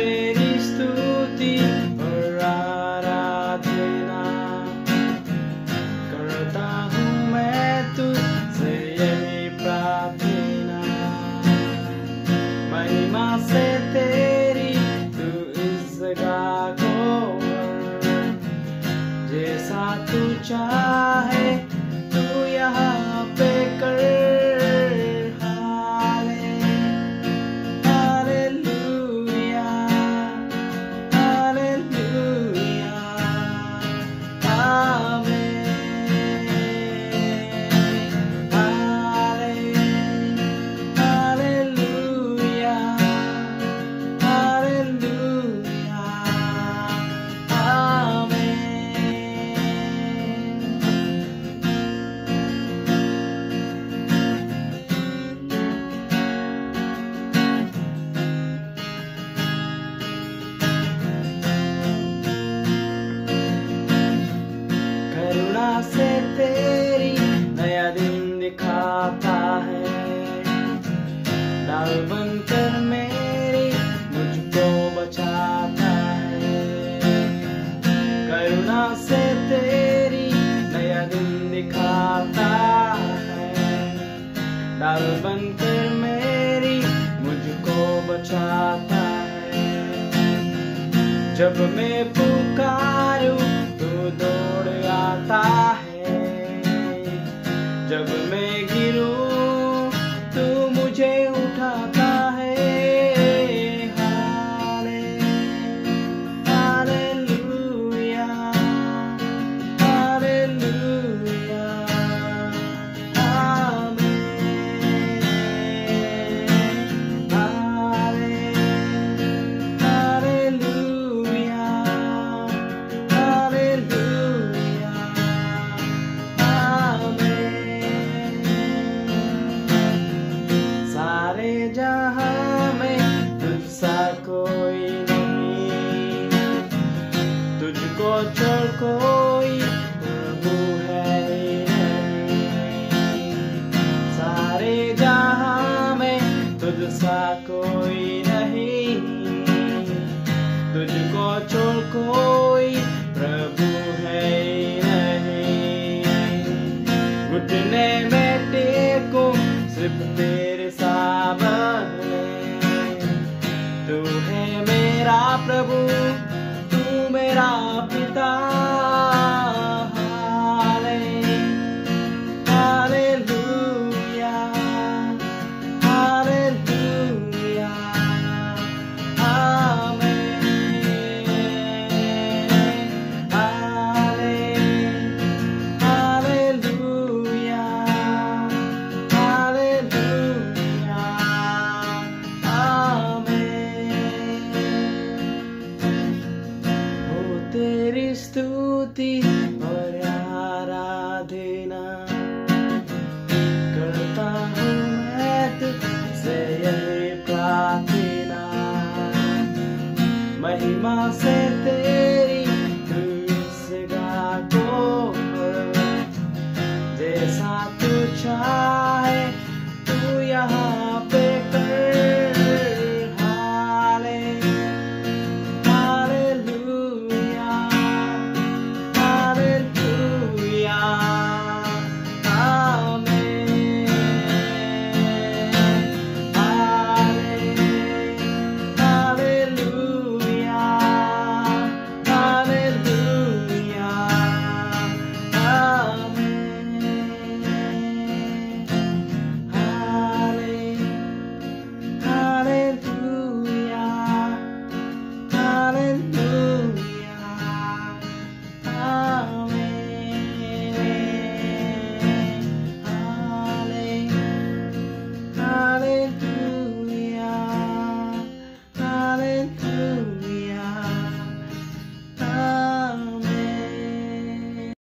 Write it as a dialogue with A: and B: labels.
A: तेरी स्तुति और आराधना। करता हूँ मैं तुझसे यही प्रार्थना। महिमा से तेरी तू इस जगह को जैसा तू चाहे बनकर मेरे मुझको बचाता है। करुणा से तेरी नया दिन दिखाता है। डाल बनकर मेरी मुझको बचाता है। जब मैं पुकारू, तू दौड़ आता है। जब मैं कोई प्रभु है नहीं? उठने बैठे को सिर्फ़ स्तूति